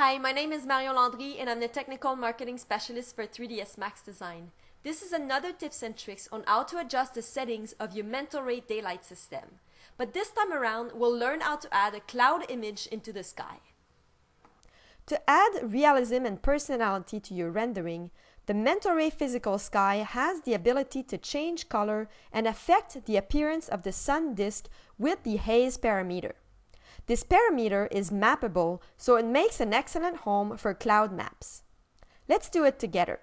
Hi, my name is Marion Landry and I'm the Technical Marketing Specialist for 3ds Max Design. This is another tips and tricks on how to adjust the settings of your mental ray daylight system. But this time around, we'll learn how to add a cloud image into the sky. To add realism and personality to your rendering, the Mental Ray Physical Sky has the ability to change color and affect the appearance of the sun disk with the haze parameter. This parameter is mappable, so it makes an excellent home for cloud maps. Let's do it together.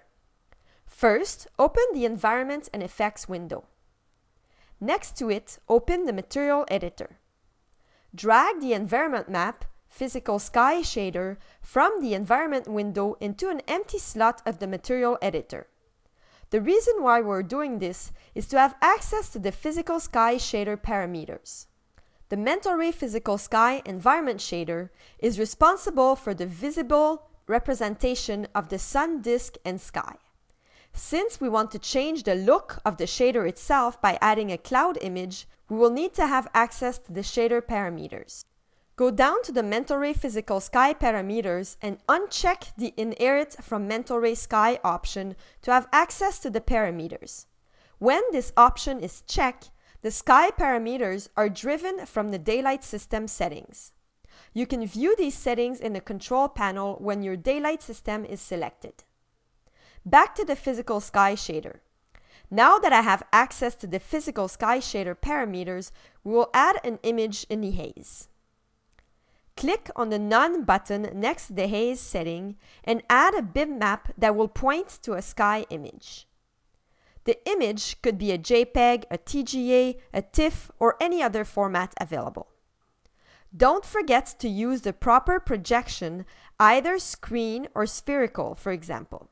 First, open the Environment and Effects window. Next to it, open the Material Editor. Drag the environment map, Physical Sky shader, from the Environment window into an empty slot of the Material Editor. The reason why we're doing this is to have access to the Physical Sky shader parameters. The Mental Ray Physical Sky Environment shader is responsible for the visible representation of the sun disk and sky. Since we want to change the look of the shader itself by adding a cloud image, we will need to have access to the shader parameters. Go down to the Mental Ray Physical Sky parameters and uncheck the Inherit from Mental Ray Sky option to have access to the parameters. When this option is checked, the sky parameters are driven from the daylight system settings. You can view these settings in the control panel when your daylight system is selected. Back to the physical sky shader. Now that I have access to the physical sky shader parameters, we will add an image in the haze. Click on the None button next to the haze setting and add a bitmap that will point to a sky image. The image could be a JPEG, a TGA, a TIFF, or any other format available. Don't forget to use the proper projection, either screen or spherical, for example.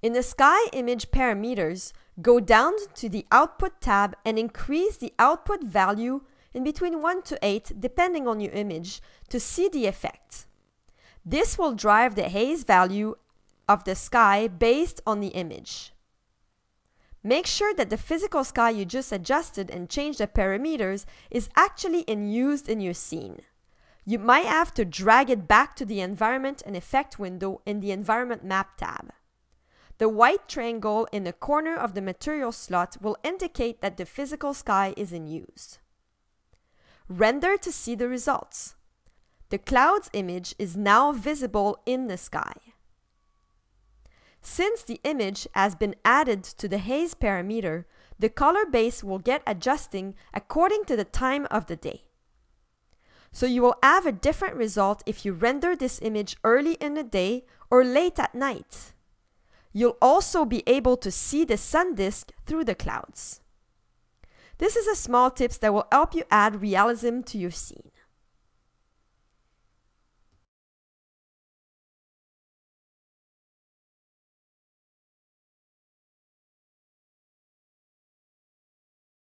In the sky image parameters, go down to the Output tab and increase the output value in between 1 to 8 depending on your image to see the effect. This will drive the haze value of the sky based on the image. Make sure that the physical sky you just adjusted and changed the parameters is actually in use in your scene. You might have to drag it back to the Environment and Effect window in the Environment Map tab. The white triangle in the corner of the material slot will indicate that the physical sky is in use. Render to see the results. The clouds image is now visible in the sky. Since the image has been added to the haze parameter, the color base will get adjusting according to the time of the day. So you will have a different result if you render this image early in the day or late at night. You'll also be able to see the sun disk through the clouds. This is a small tips that will help you add realism to your scene.